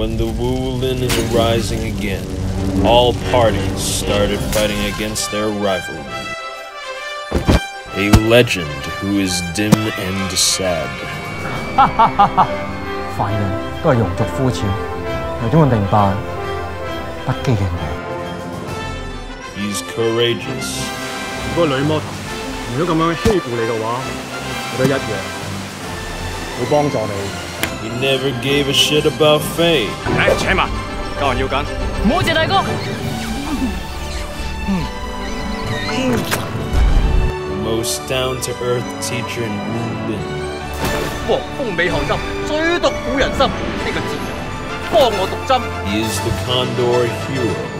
when the Wulin is rising again, all parties started fighting against their rivalry. A legend who is dim and sad. 凡人都系庸俗肤浅，又点会明白不羁嘅爱？ He's courageous, 如果女魔头如果咁样欺负你嘅话，我都一样会帮助你。 he never gave a shit about fame. 诶，请埋，教人要紧。唔好谢大哥。 The most down-to-earth teacher in Wulin. 黄蜂尾后针，最毒妇人心。呢、个贱人帮我毒针。 He is the Condor hero. G